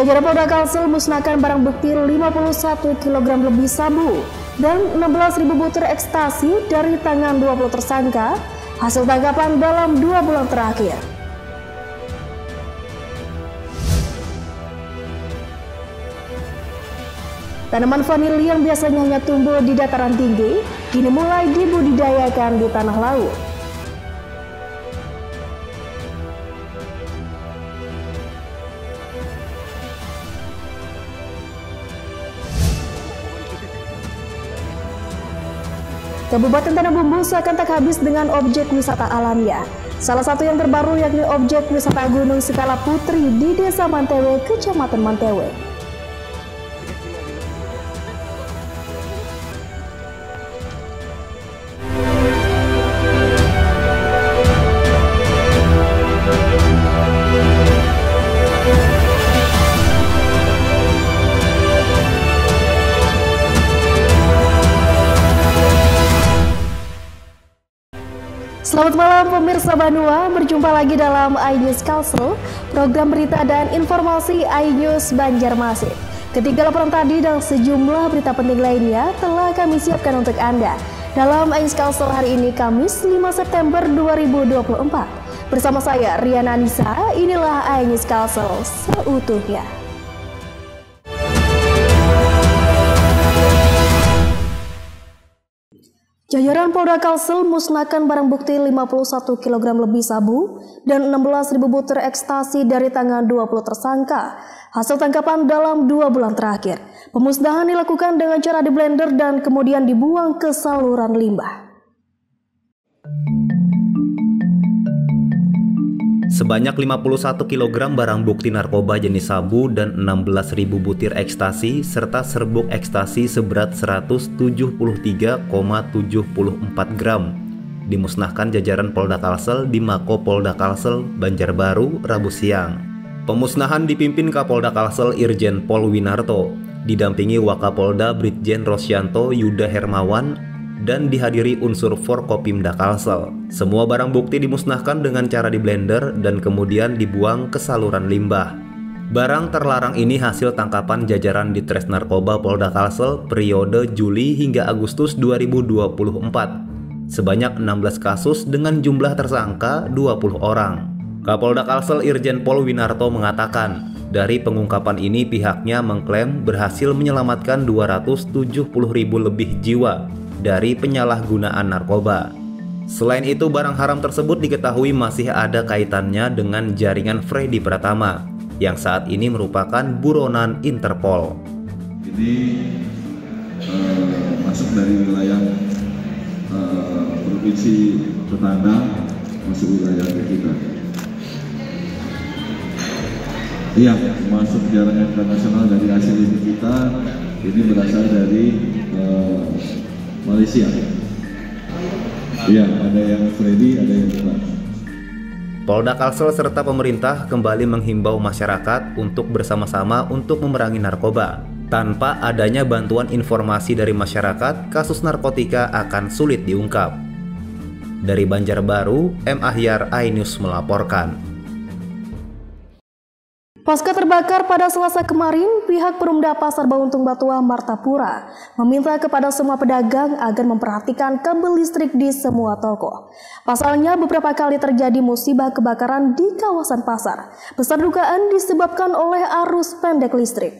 Jajaran Polda Kalsel musnahkan barang bukti 51 kg lebih sabu dan 16.000 butir ekstasi dari tangan 20 tersangka hasil tangkapan dalam dua bulan terakhir. Tanaman vanili yang biasanya hanya tumbuh di dataran tinggi, kini mulai dibudidayakan di tanah laut. Kabupaten Tanah Bumbu seakan tak habis dengan objek wisata alamnya. Salah satu yang terbaru yakni objek wisata Gunung Sikala Putri di Desa Mantewe, Kecamatan Mantewe. Malam pemirsa Banua, berjumpa lagi dalam iNews Kalsel, program berita dan informasi iNews Banjarmasin. Ketiga laporan tadi dan sejumlah berita penting lainnya telah kami siapkan untuk Anda. Dalam iNews Kalsel hari ini Kamis 5 September 2024. Bersama saya Riana Nisa, inilah iNews Kalsel seutuhnya. Jajaran Polda Kalsel musnahkan barang bukti 51 kg lebih sabu dan 16.000 butir ekstasi dari tangan 20 tersangka. Hasil tangkapan dalam dua bulan terakhir. Pemusnahan dilakukan dengan cara di blender dan kemudian dibuang ke saluran limbah. Sebanyak 51 kg barang bukti narkoba jenis sabu dan 16.000 butir ekstasi serta serbuk ekstasi seberat 173,74 gram dimusnahkan jajaran Polda Kalsel di Mako Polda Kalsel, Banjarbaru, Rabu siang. Pemusnahan dipimpin Kapolda Kalsel Irjen Pol Winarto, didampingi Wakapolda Brigjen Rosyanto Yuda Hermawan dan dihadiri unsur Forkopimda Kalsel. Semua barang bukti dimusnahkan dengan cara di blender dan kemudian dibuang ke saluran limbah. Barang terlarang ini hasil tangkapan jajaran di Tres Narkoba Polda Kalsel periode Juli hingga Agustus 2024. Sebanyak 16 kasus dengan jumlah tersangka 20 orang. Kapolda Kalsel Irjen Pol Winarto mengatakan, dari pengungkapan ini pihaknya mengklaim berhasil menyelamatkan 270 ribu lebih jiwa dari penyalahgunaan narkoba. Selain itu, barang haram tersebut diketahui masih ada kaitannya dengan jaringan Freddy Pratama yang saat ini merupakan buronan Interpol. Ini uh, masuk dari wilayah uh, provinsi tetangga masuk wilayah kita. Iya, masuk jaringan internasional dari hasil ini kita ini berasal dari uh, Malaysia. Iya, ada yang Freddy, ada yang bukan. Polda Kalsel serta pemerintah kembali menghimbau masyarakat untuk bersama-sama untuk memerangi narkoba. Tanpa adanya bantuan informasi dari masyarakat, kasus narkotika akan sulit diungkap. Dari Banjarbaru, M. Ahyar iNews melaporkan. Pasca terbakar pada Selasa kemarin, pihak Perumda Pasar Bauntung Batua Martapura meminta kepada semua pedagang agar memperhatikan kabel listrik di semua toko. Pasalnya beberapa kali terjadi musibah kebakaran di kawasan pasar. Besar dugaan disebabkan oleh arus pendek listrik.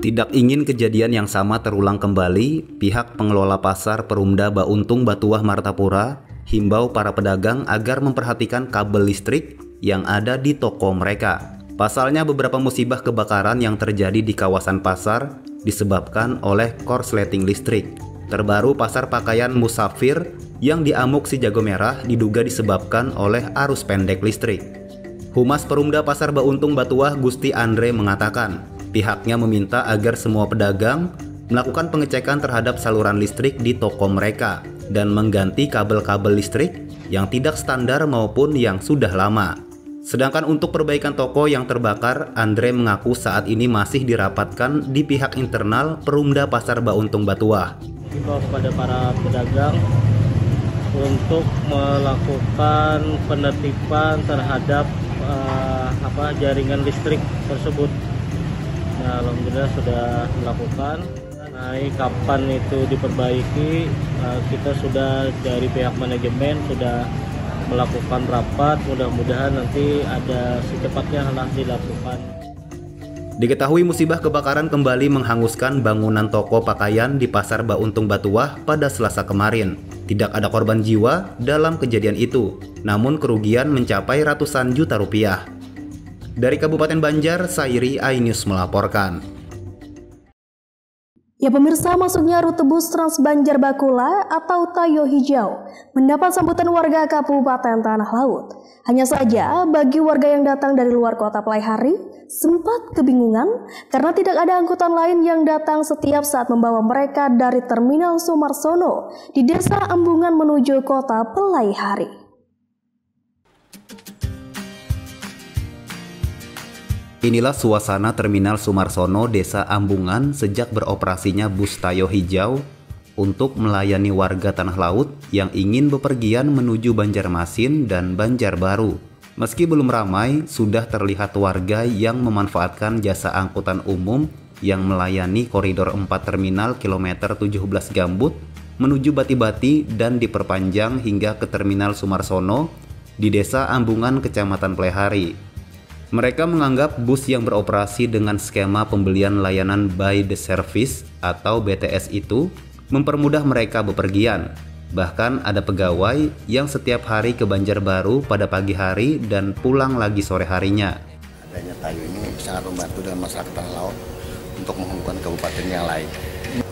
Tidak ingin kejadian yang sama terulang kembali, pihak pengelola pasar Perumda Bauntung Batuah Martapura himbau para pedagang agar memperhatikan kabel listrik yang ada di toko mereka. Pasalnya beberapa musibah kebakaran yang terjadi di kawasan pasar disebabkan oleh korsleting listrik. Terbaru pasar pakaian Musafir yang diamuk si jago merah diduga disebabkan oleh arus pendek listrik. Humas Perumda Pasar Bauntung Batuah Gusti Andre mengatakan, pihaknya meminta agar semua pedagang melakukan pengecekan terhadap saluran listrik di toko mereka dan mengganti kabel-kabel listrik yang tidak standar maupun yang sudah lama. Sedangkan untuk perbaikan toko yang terbakar, Andre mengaku saat ini masih dirapatkan di pihak internal Perumda Pasar Bauntung Batuah. Himbau kepada para pedagang untuk melakukan penertiban terhadap uh, apa jaringan listrik tersebut. Nah, alhamdulillah sudah melakukan. Nah, kapan itu diperbaiki, uh, kita sudah dari pihak manajemen sudah melakukan rapat. Mudah-mudahan nanti ada secepatnya lah dilakukan. Diketahui musibah kebakaran kembali menghanguskan bangunan toko pakaian di Pasar Bauntung Batuah pada Selasa kemarin. Tidak ada korban jiwa dalam kejadian itu, namun kerugian mencapai ratusan juta rupiah. Dari Kabupaten Banjar, Sairi Ainus melaporkan. Ya pemirsa, masuknya rute bus Trans Banjar Bakula atau Tayo Hijau mendapat sambutan warga Kabupaten Tanah Laut. Hanya saja bagi warga yang datang dari luar kota Pelaihari sempat kebingungan karena tidak ada angkutan lain yang datang setiap saat membawa mereka dari Terminal Sumarsono di Desa Ambungan menuju kota Pelaihari. Inilah suasana Terminal Sumarsono, Desa Ambungan sejak beroperasinya bus Tayo Hijau untuk melayani warga tanah laut yang ingin bepergian menuju Banjarmasin dan Banjarbaru. Meski belum ramai, sudah terlihat warga yang memanfaatkan jasa angkutan umum yang melayani koridor 4 terminal kilometer 17 Gambut menuju Bati-Bati dan diperpanjang hingga ke Terminal Sumarsono di Desa Ambungan, Kecamatan Plehari. Mereka menganggap bus yang beroperasi dengan skema pembelian layanan by the service atau BTS itu mempermudah mereka bepergian. Bahkan ada pegawai yang setiap hari ke Banjarbaru pada pagi hari dan pulang lagi sore harinya. Adanya Tayu ini sangat membantu dengan masyarakat tanah laut untuk menghubungkan kabupaten yang lain.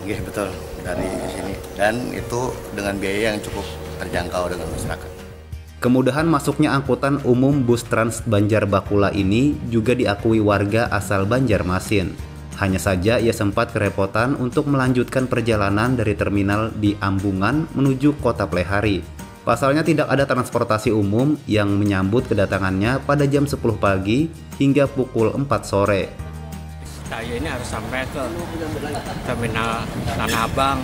Iya betul dari sini dan itu dengan biaya yang cukup terjangkau dengan masyarakat. Kemudahan masuknya angkutan umum bus Trans Banjar Bakula ini juga diakui warga asal Banjarmasin. Hanya saja ia sempat kerepotan untuk melanjutkan perjalanan dari terminal di Ambungan menuju kota Plehari. Pasalnya tidak ada transportasi umum yang menyambut kedatangannya pada jam 10 pagi hingga pukul 4 sore. Saya ini harus sampai ke terminal Tanah Abang,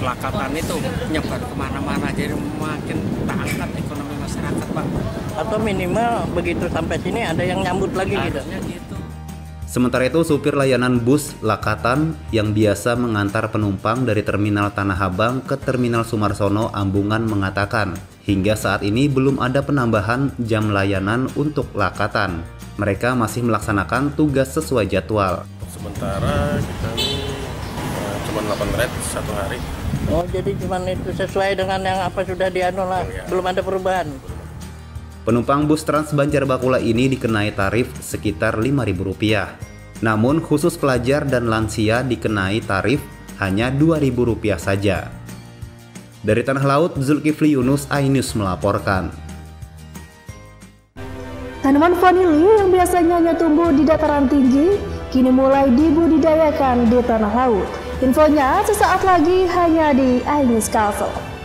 lakatan itu nyebar ke mana-mana jadi makin tak angkat ekonomi masyarakat pak atau minimal begitu sampai sini ada yang nyambut lagi gitu. gitu Sementara itu, supir layanan bus Lakatan yang biasa mengantar penumpang dari Terminal Tanah Abang ke Terminal Sumarsono Ambungan mengatakan, hingga saat ini belum ada penambahan jam layanan untuk Lakatan. Mereka masih melaksanakan tugas sesuai jadwal. Sementara kita cuma 8 red satu hari. Oh jadi cuma itu sesuai dengan yang apa sudah dianu lah, oh, ya. belum ada perubahan. Penumpang bus Trans Banjar Bakula ini dikenai tarif sekitar Rp5.000. Namun khusus pelajar dan lansia dikenai tarif hanya Rp2.000 saja. Dari Tanah Laut, Zulkifli Yunus, Ainus melaporkan. Tanaman vanili yang biasanya hanya tumbuh di dataran tinggi, kini mulai dibudidayakan di tanah laut. Infonya sesaat lagi hanya di iNews Castle.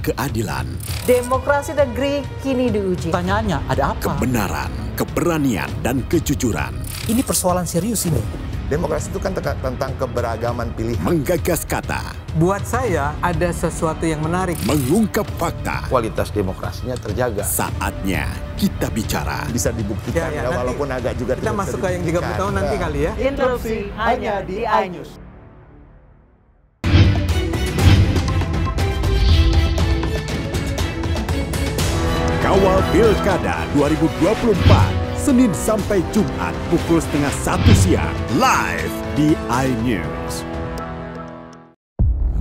Keadilan. Demokrasi negeri kini diuji. Pertanyaannya ada apa? Kebenaran, keberanian, dan kejujuran. Ini persoalan serius ini. Demokrasi itu kan tentang keberagaman pilihan. Menggagas kata. Buat saya ada sesuatu yang menarik. Mengungkap fakta. Kualitas demokrasinya terjaga. Saatnya kita bicara. Bisa dibuktikan ya, ya, ya walaupun agak juga Kita masuk ke yang 30 tahun nanti kali ya. Interupsi hanya di iNews. Pilkada 2024 Senin sampai Jumat pukul setengah satu siang live di iNews.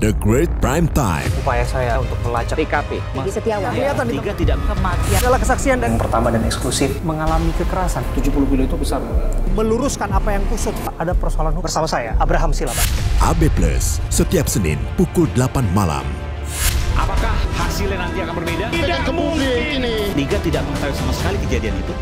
The Great Prime Time. Upaya saya untuk melacak TKP. Di Setiawan. Kelihatan Tiga tidak kematian. Adalah kesaksian dan yang pertama dan eksklusif mengalami kekerasan. 70 kilo itu besar. Meluruskan apa yang kusut. Ada persoalan hukum. Bersama saya, Abraham Silaban. AB Plus, setiap Senin pukul 8 malam. Hasilnya nanti akan berbeda? Tidak mungkin ini. Liga tidak mengetahui sama sekali kejadian itu.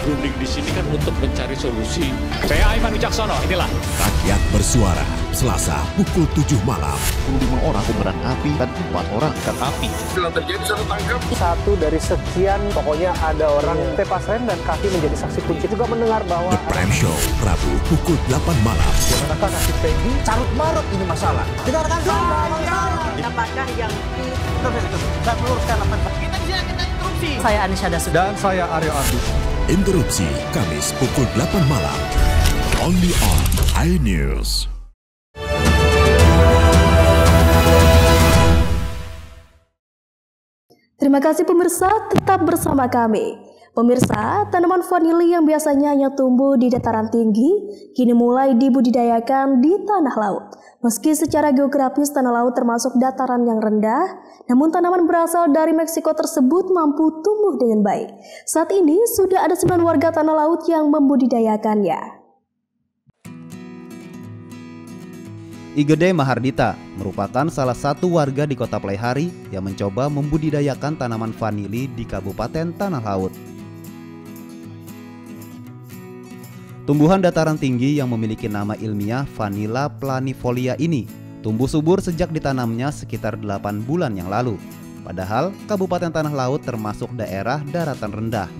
Runding di sini kan untuk mencari solusi. Saya Aiman Wicaksono, inilah. Rakyat bersuara, Selasa pukul 7 malam. 25 orang kobaran api dan 4 orang ikan api. Yang terjadi saya tangkap. Satu dari sekian, pokoknya ada orang tepas rem dan kaki menjadi saksi kunci. Juga mendengar bahwa... The Prime Show, Rabu pukul 8 malam. Mengatakan nasib Peggy, carut marut ini masalah. Dengarkan dulu. Apakah yang di... Dan meluruskan apa Kita interupsi. Saya Anisha Dasuki. Dan saya Aryo Abdi. Interupsi, Kamis pukul 8 malam. Only on iNews. Terima kasih pemirsa, tetap bersama kami. Pemirsa, tanaman vanili yang biasanya hanya tumbuh di dataran tinggi, kini mulai dibudidayakan di tanah laut. Meski secara geografis tanah laut termasuk dataran yang rendah, namun tanaman berasal dari Meksiko tersebut mampu tumbuh dengan baik. Saat ini sudah ada 9 warga tanah laut yang membudidayakannya. Igede Mahardita merupakan salah satu warga di kota Playhari yang mencoba membudidayakan tanaman vanili di Kabupaten Tanah Laut. Tumbuhan dataran tinggi yang memiliki nama ilmiah Vanilla planifolia ini tumbuh subur sejak ditanamnya sekitar 8 bulan yang lalu. Padahal Kabupaten Tanah Laut termasuk daerah daratan rendah.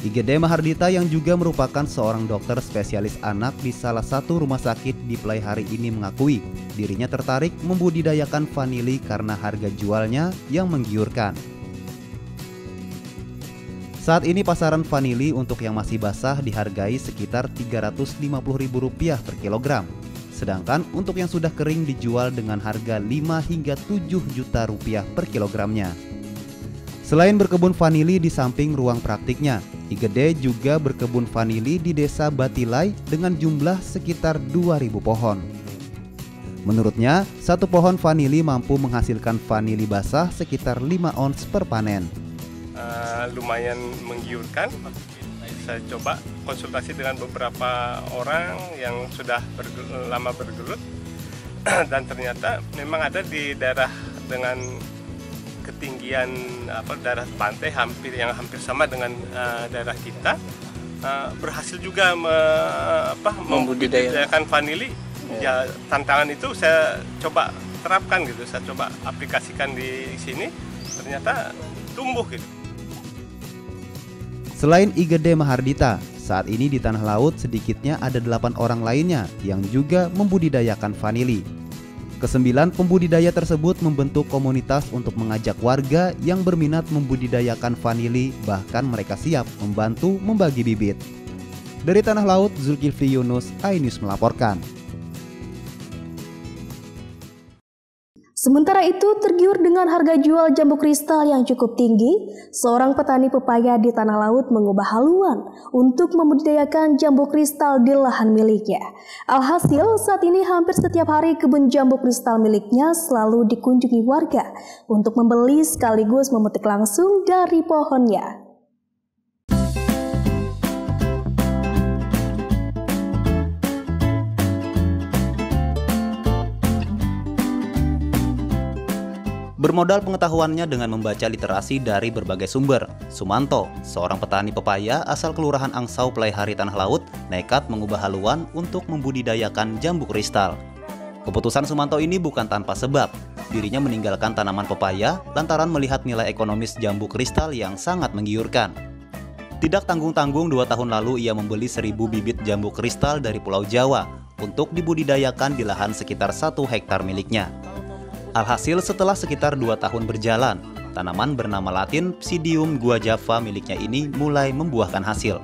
IGD Mahardita yang juga merupakan seorang dokter spesialis anak di salah satu rumah sakit di Playhari ini mengakui dirinya tertarik membudidayakan vanili karena harga jualnya yang menggiurkan. Saat ini pasaran vanili untuk yang masih basah dihargai sekitar Rp350.000 per kilogram. Sedangkan untuk yang sudah kering dijual dengan harga 5 hingga 7 juta rupiah per kilogramnya. Selain berkebun vanili di samping ruang praktiknya, Igede juga berkebun vanili di desa Batilai dengan jumlah sekitar 2000 pohon. Menurutnya, satu pohon vanili mampu menghasilkan vanili basah sekitar 5 ons per panen. Uh, lumayan menggiurkan. Saya coba konsultasi dengan beberapa orang yang sudah bergelut, lama bergelut. Dan ternyata memang ada di daerah dengan ketinggian apa daerah pantai hampir yang hampir sama dengan uh, daerah kita uh, berhasil juga me, apa membudidayakan vanili. Ya. ya tantangan itu saya coba terapkan gitu. Saya coba aplikasikan di sini. Ternyata tumbuh gitu Selain Igede Mahardita, saat ini di Tanah Laut sedikitnya ada delapan orang lainnya yang juga membudidayakan vanili. Kesembilan pembudidaya tersebut membentuk komunitas untuk mengajak warga yang berminat membudidayakan vanili bahkan mereka siap membantu membagi bibit. Dari Tanah Laut, Zulkifli Yunus, iNews melaporkan. Sementara itu, tergiur dengan harga jual jambu kristal yang cukup tinggi, seorang petani pepaya di tanah laut mengubah haluan untuk membudidayakan jambu kristal di lahan miliknya. Alhasil, saat ini hampir setiap hari kebun jambu kristal miliknya selalu dikunjungi warga untuk membeli sekaligus memetik langsung dari pohonnya. Bermodal pengetahuannya dengan membaca literasi dari berbagai sumber, Sumanto, seorang petani pepaya asal Kelurahan Angsau Pelaihari Tanah Laut, nekat mengubah haluan untuk membudidayakan jambu kristal. Keputusan Sumanto ini bukan tanpa sebab. Dirinya meninggalkan tanaman pepaya lantaran melihat nilai ekonomis jambu kristal yang sangat menggiurkan. Tidak tanggung-tanggung dua tahun lalu ia membeli seribu bibit jambu kristal dari Pulau Jawa untuk dibudidayakan di lahan sekitar satu hektar miliknya. Alhasil setelah sekitar 2 tahun berjalan, tanaman bernama latin Psidium guajava miliknya ini mulai membuahkan hasil.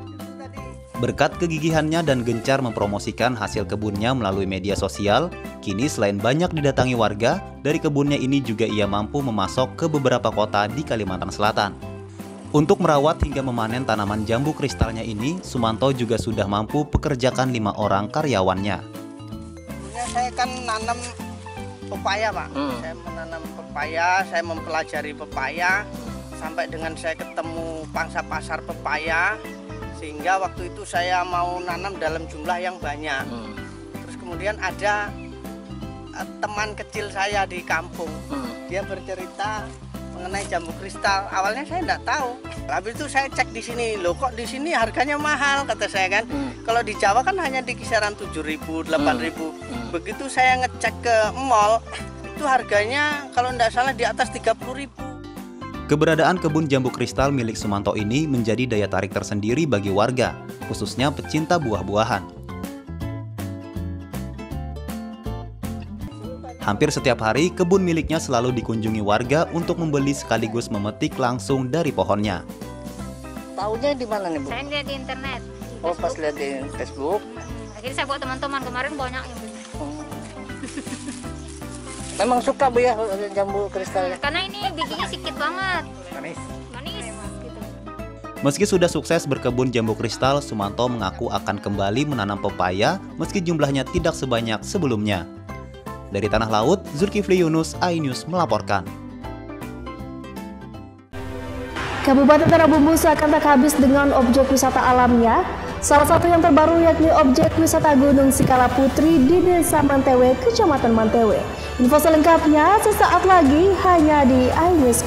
Berkat kegigihannya dan gencar mempromosikan hasil kebunnya melalui media sosial, kini selain banyak didatangi warga, dari kebunnya ini juga ia mampu memasok ke beberapa kota di Kalimantan Selatan. Untuk merawat hingga memanen tanaman jambu kristalnya ini, Sumanto juga sudah mampu pekerjakan lima orang karyawannya. saya kan nanam pepaya pak hmm. saya menanam pepaya saya mempelajari pepaya sampai dengan saya ketemu pangsa pasar pepaya sehingga waktu itu saya mau nanam dalam jumlah yang banyak hmm. terus kemudian ada uh, teman kecil saya di kampung hmm. dia bercerita mengenai jambu kristal awalnya saya tidak tahu habis itu saya cek di sini loh kok di sini harganya mahal kata saya kan hmm. kalau di Jawa kan hanya di kisaran 7.000 8.000 hmm. Begitu saya ngecek ke mall itu harganya kalau tidak salah di atas 30.000 Keberadaan kebun jambu kristal milik Sumanto ini menjadi daya tarik tersendiri bagi warga, khususnya pecinta buah-buahan. Hampir setiap hari, kebun miliknya selalu dikunjungi warga untuk membeli sekaligus memetik langsung dari pohonnya. Tahunya di mana nih, Bu? Saya lihat di internet. Di oh, pas lihat di Facebook. Akhirnya saya buat teman-teman kemarin banyak yang beli. Memang suka Bu ya jambu kristalnya? Hmm, karena ini bijinya sedikit banget. Manis. Manis gitu. Meski sudah sukses berkebun jambu kristal, Sumanto mengaku akan kembali menanam pepaya meski jumlahnya tidak sebanyak sebelumnya. Dari Tanah Laut, Zulkifli Yunus, iNews melaporkan. Kabupaten Tanah Bumbu seakan tak habis dengan objek wisata alamnya. Salah satu yang terbaru yakni objek wisata Gunung Sikala Putri di Desa Mantewe, Kecamatan Mantewe. Info selengkapnya sesaat lagi hanya di iNews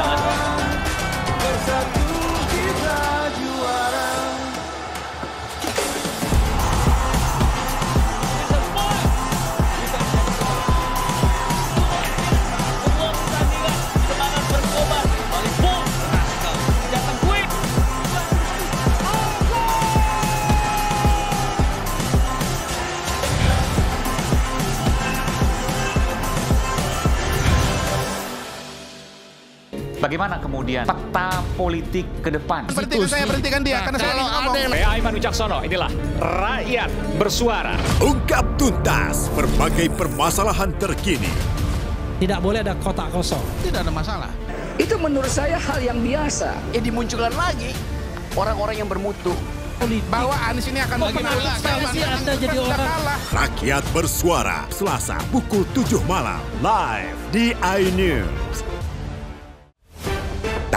Bagaimana kemudian peta politik ke depan? Berhentikan saya, berhentikan dia, karena saya ngomong. Saya Aiman Wicaksono, inilah Rakyat Bersuara. Ungkap tuntas berbagai permasalahan terkini. Tidak boleh ada kotak kosong. Tidak ada masalah. Itu menurut saya hal yang biasa. Ya dimunculkan lagi orang-orang yang bermutu. Bahwa Anies ini akan bagaimana? sih Anda jadi orang? Rakyat Bersuara, Selasa pukul 7 malam, live di iNews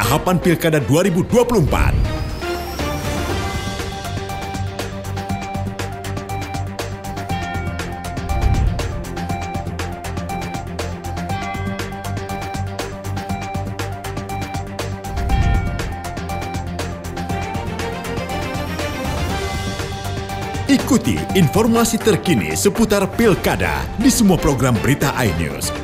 tahapan Pilkada 2024. Ikuti informasi terkini seputar Pilkada di semua program berita iNews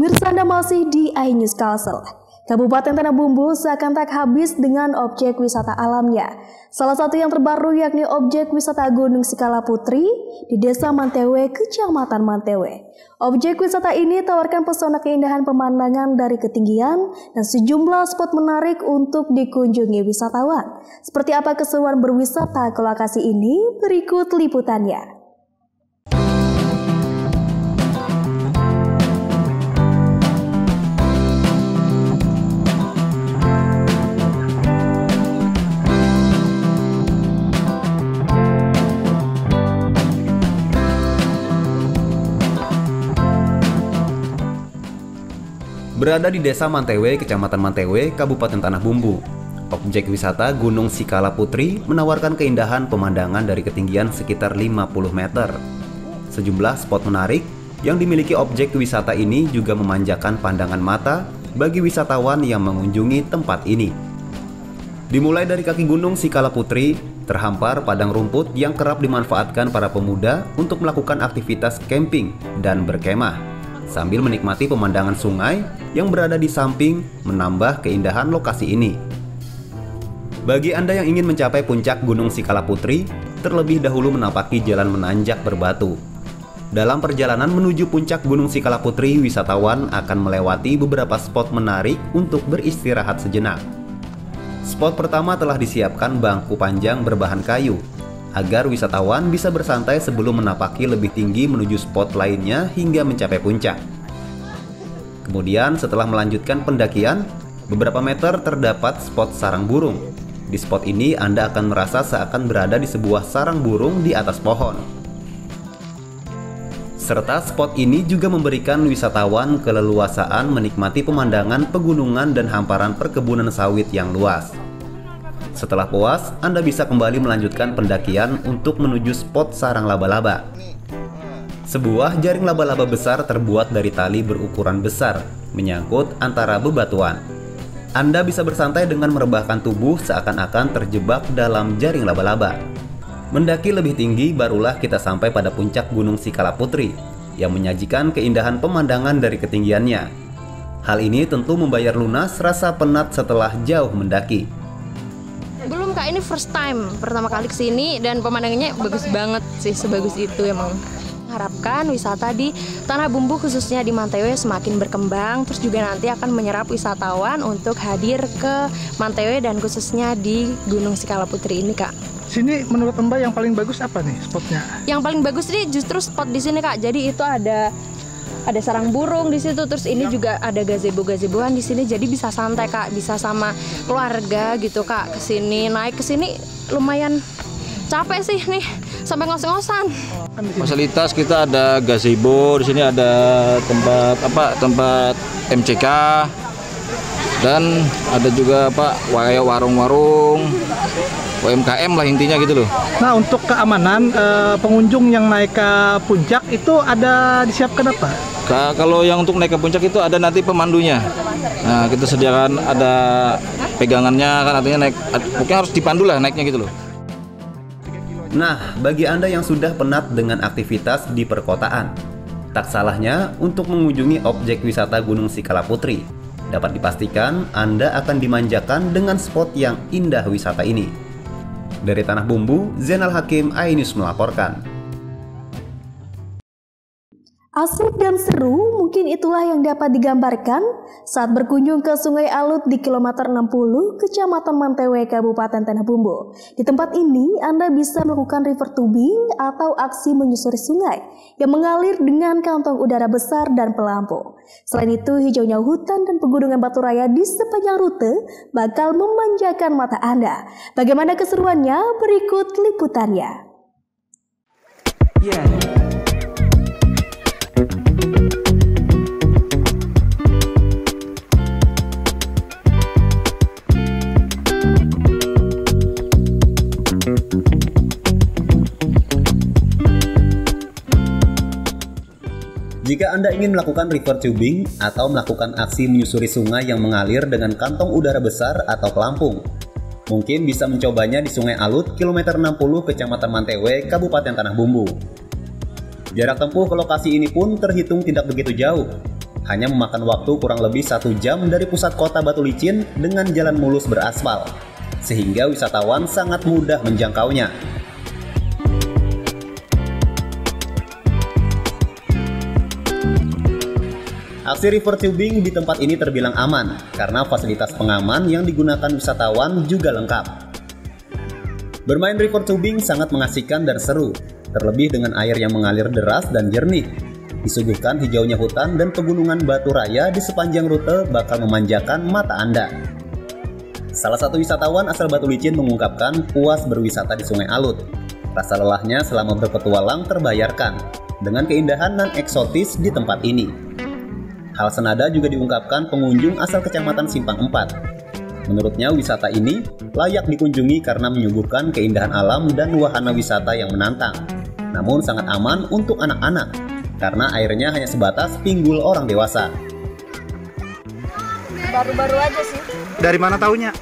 Pemirsa Anda masih di iNews Castle. Kabupaten Tanah Bumbu seakan tak habis dengan objek wisata alamnya. Salah satu yang terbaru yakni objek wisata Gunung Sikala Putri di Desa Mantewe, Kecamatan Mantewe. Objek wisata ini tawarkan pesona keindahan pemandangan dari ketinggian dan sejumlah spot menarik untuk dikunjungi wisatawan. Seperti apa keseruan berwisata ke lokasi ini? Berikut liputannya. Berada di Desa Mantewe, Kecamatan Mantewe, Kabupaten Tanah Bumbu. Objek wisata Gunung Sikala Putri menawarkan keindahan pemandangan dari ketinggian sekitar 50 meter. Sejumlah spot menarik yang dimiliki objek wisata ini juga memanjakan pandangan mata bagi wisatawan yang mengunjungi tempat ini. Dimulai dari kaki gunung Sikala Putri, terhampar padang rumput yang kerap dimanfaatkan para pemuda untuk melakukan aktivitas camping dan berkemah, sambil menikmati pemandangan sungai yang berada di samping menambah keindahan lokasi ini. Bagi Anda yang ingin mencapai puncak Gunung Sikala Putri, terlebih dahulu menapaki jalan menanjak berbatu. Dalam perjalanan menuju puncak Gunung Sikala Putri, wisatawan akan melewati beberapa spot menarik untuk beristirahat sejenak. Spot pertama telah disiapkan bangku panjang berbahan kayu, agar wisatawan bisa bersantai sebelum menapaki lebih tinggi menuju spot lainnya hingga mencapai puncak. Kemudian setelah melanjutkan pendakian, beberapa meter terdapat spot sarang burung. Di spot ini Anda akan merasa seakan berada di sebuah sarang burung di atas pohon. Serta spot ini juga memberikan wisatawan keleluasaan menikmati pemandangan pegunungan dan hamparan perkebunan sawit yang luas. Setelah puas, Anda bisa kembali melanjutkan pendakian untuk menuju spot sarang laba-laba. Sebuah jaring laba-laba besar terbuat dari tali berukuran besar, menyangkut antara bebatuan. Anda bisa bersantai dengan merebahkan tubuh seakan-akan terjebak dalam jaring laba-laba. Mendaki lebih tinggi barulah kita sampai pada puncak Gunung Sikala Putri yang menyajikan keindahan pemandangan dari ketinggiannya. Hal ini tentu membayar lunas rasa penat setelah jauh mendaki. Belum kak, ini first time pertama kali ke sini dan pemandangannya bagus banget sih, sebagus itu emang. Harapkan wisata di Tanah Bumbu khususnya di Mantewe semakin berkembang terus juga nanti akan menyerap wisatawan untuk hadir ke Mantewe dan khususnya di Gunung Sikala Putri ini kak. Sini menurut Mbak yang paling bagus apa nih spotnya? Yang paling bagus nih justru spot di sini kak. Jadi itu ada ada sarang burung di situ terus ini juga ada gazebo gazeboan di sini jadi bisa santai kak. Bisa sama keluarga gitu kak ke sini naik ke sini lumayan capek sih nih sampai ngos-ngosan. Fasilitas kita ada gazebo di sini ada tempat apa tempat MCK dan ada juga apa warung-warung UMKM lah intinya gitu loh. Nah untuk keamanan eh, pengunjung yang naik ke puncak itu ada disiapkan apa? Ka- kalau yang untuk naik ke puncak itu ada nanti pemandunya. Nah kita sediakan ada pegangannya kan artinya naik mungkin harus dipandu lah naiknya gitu loh. Nah, bagi Anda yang sudah penat dengan aktivitas di perkotaan, tak salahnya untuk mengunjungi objek wisata Gunung Sikala Putri. Dapat dipastikan Anda akan dimanjakan dengan spot yang indah wisata ini. Dari Tanah Bumbu, Zainal Hakim, Ainus melaporkan. Asik dan seru mungkin itulah yang dapat digambarkan saat berkunjung ke Sungai Alut di kilometer 60 Kecamatan Mantewe, Kabupaten Tanah Bumbu. Di tempat ini Anda bisa melakukan river tubing atau aksi menyusuri sungai yang mengalir dengan kantong udara besar dan pelampung. Selain itu, hijaunya hutan dan pegunungan batu raya di sepanjang rute bakal memanjakan mata Anda. Bagaimana keseruannya? Berikut liputannya. Yeah. Jika Anda ingin melakukan river tubing atau melakukan aksi menyusuri sungai yang mengalir dengan kantong udara besar atau pelampung, mungkin bisa mencobanya di Sungai Alut, kilometer 60 Kecamatan Mantewe, Kabupaten Tanah Bumbu. Jarak tempuh ke lokasi ini pun terhitung tidak begitu jauh, hanya memakan waktu kurang lebih satu jam dari pusat kota Batu Licin dengan jalan mulus beraspal, sehingga wisatawan sangat mudah menjangkaunya. Aksi river tubing di tempat ini terbilang aman karena fasilitas pengaman yang digunakan wisatawan juga lengkap. Bermain river tubing sangat mengasihkan dan seru, terlebih dengan air yang mengalir deras dan jernih. Disuguhkan hijaunya hutan dan pegunungan batu raya di sepanjang rute bakal memanjakan mata Anda. Salah satu wisatawan asal Batu Licin mengungkapkan puas berwisata di Sungai Alut. Rasa lelahnya selama berpetualang terbayarkan dengan keindahan dan eksotis di tempat ini. Hal senada juga diungkapkan pengunjung asal Kecamatan Simpang 4. Menurutnya wisata ini layak dikunjungi karena menyuguhkan keindahan alam dan wahana wisata yang menantang. Namun sangat aman untuk anak-anak karena airnya hanya sebatas pinggul orang dewasa. Baru-baru aja sih. Dari mana taunya?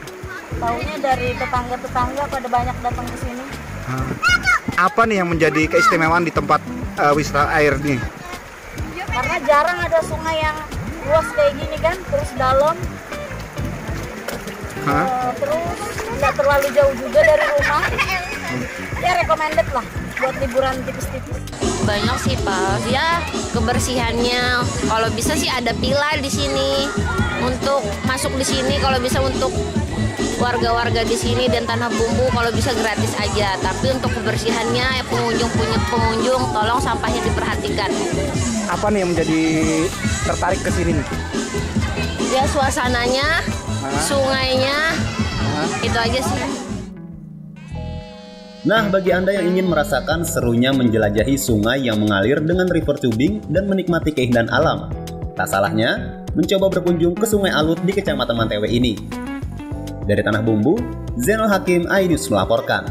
Taunya dari tetangga-tetangga pada banyak datang ke sini. Ah. Apa nih yang menjadi keistimewaan di tempat uh, wisata air nih? Karena jarang ada sungai yang luas kayak gini kan, terus dalam. Uh, terus nggak terlalu jauh juga dari rumah. Ya recommended lah buat liburan tipis-tipis. Banyak sih pak, ya kebersihannya. Kalau bisa sih ada pilar di sini untuk masuk di sini. Kalau bisa untuk warga-warga di sini dan tanah bumbu kalau bisa gratis aja. Tapi untuk kebersihannya pengunjung punya pengunjung tolong sampahnya diperhatikan. Apa nih yang menjadi tertarik ke sini nih? Ya suasananya, Hah? sungainya, Hah? itu aja sih. Nah, bagi Anda yang ingin merasakan serunya menjelajahi sungai yang mengalir dengan river tubing dan menikmati keindahan alam, tak salahnya mencoba berkunjung ke Sungai Alut di Kecamatan Mantewe ini. Dari Tanah Bumbu, Zeno Hakim Aidus melaporkan.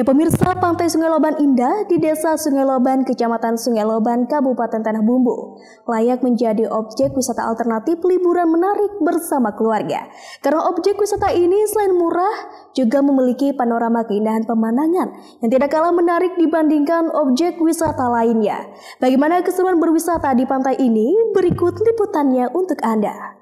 Ya pemirsa, Pantai Sungai Loban Indah di Desa Sungai Loban, Kecamatan Sungai Loban, Kabupaten Tanah Bumbu, layak menjadi objek wisata alternatif liburan menarik bersama keluarga. Karena objek wisata ini selain murah, juga memiliki panorama keindahan pemandangan yang tidak kalah menarik dibandingkan objek wisata lainnya. Bagaimana keseruan berwisata di pantai ini? Berikut liputannya untuk Anda.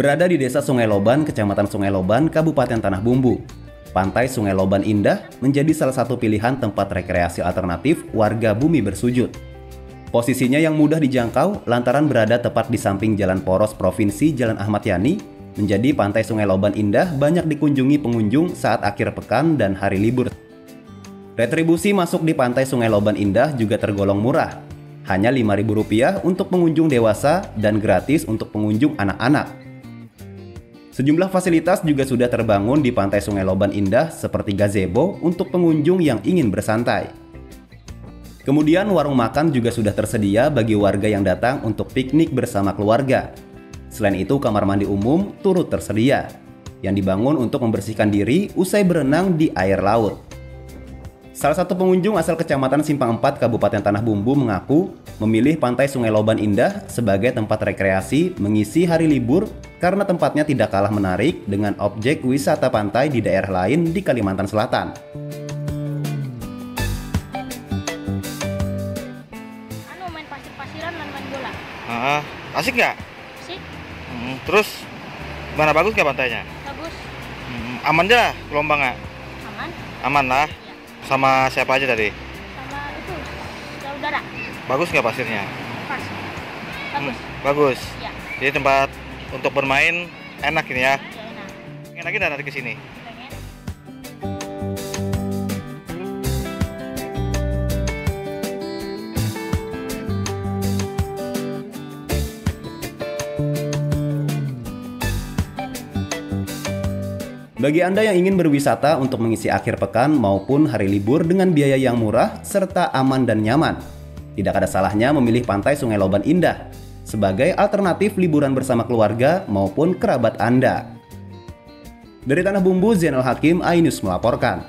Berada di Desa Sungai Loban, Kecamatan Sungai Loban, Kabupaten Tanah Bumbu. Pantai Sungai Loban Indah menjadi salah satu pilihan tempat rekreasi alternatif warga bumi bersujud. Posisinya yang mudah dijangkau lantaran berada tepat di samping Jalan Poros Provinsi Jalan Ahmad Yani, menjadi Pantai Sungai Loban Indah banyak dikunjungi pengunjung saat akhir pekan dan hari libur. Retribusi masuk di Pantai Sungai Loban Indah juga tergolong murah, hanya Rp5.000 untuk pengunjung dewasa dan gratis untuk pengunjung anak-anak. Sejumlah fasilitas juga sudah terbangun di pantai Sungai Loban Indah seperti gazebo untuk pengunjung yang ingin bersantai. Kemudian warung makan juga sudah tersedia bagi warga yang datang untuk piknik bersama keluarga. Selain itu kamar mandi umum turut tersedia yang dibangun untuk membersihkan diri usai berenang di air laut. Salah satu pengunjung asal Kecamatan Simpang 4 Kabupaten Tanah Bumbu mengaku memilih Pantai Sungai Loban Indah sebagai tempat rekreasi mengisi hari libur karena tempatnya tidak kalah menarik dengan objek wisata pantai di daerah lain di Kalimantan Selatan. Anu main pasir-pasiran dan main bola. Ah, asik nggak? Asik. Hmm, terus mana bagus nggak pantainya? Bagus. Hmm, aman dah gelombangnya? Aman. Aman lah. Sama siapa aja tadi? Sama itu, saudara. Bagus nggak pasirnya? Pas. Bagus. Hmm, bagus. Ya. Jadi tempat untuk bermain enak ini ya. Ya enak. Pengen lagi nanti ke sini. Bagi Anda yang ingin berwisata untuk mengisi akhir pekan maupun hari libur dengan biaya yang murah serta aman dan nyaman, tidak ada salahnya memilih pantai Sungai Loban Indah sebagai alternatif liburan bersama keluarga maupun kerabat Anda. Dari Tanah Bumbu, Zainal Hakim, Ainus melaporkan.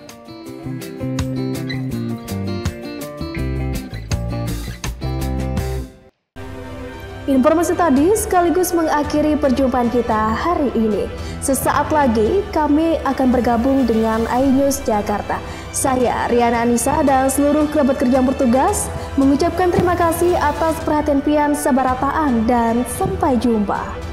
Informasi tadi sekaligus mengakhiri perjumpaan kita hari ini. Sesaat lagi kami akan bergabung dengan iNews Jakarta. Saya Riana Anissa dan seluruh kerabat kerja yang bertugas mengucapkan terima kasih atas perhatian pian sabarataan dan sampai jumpa.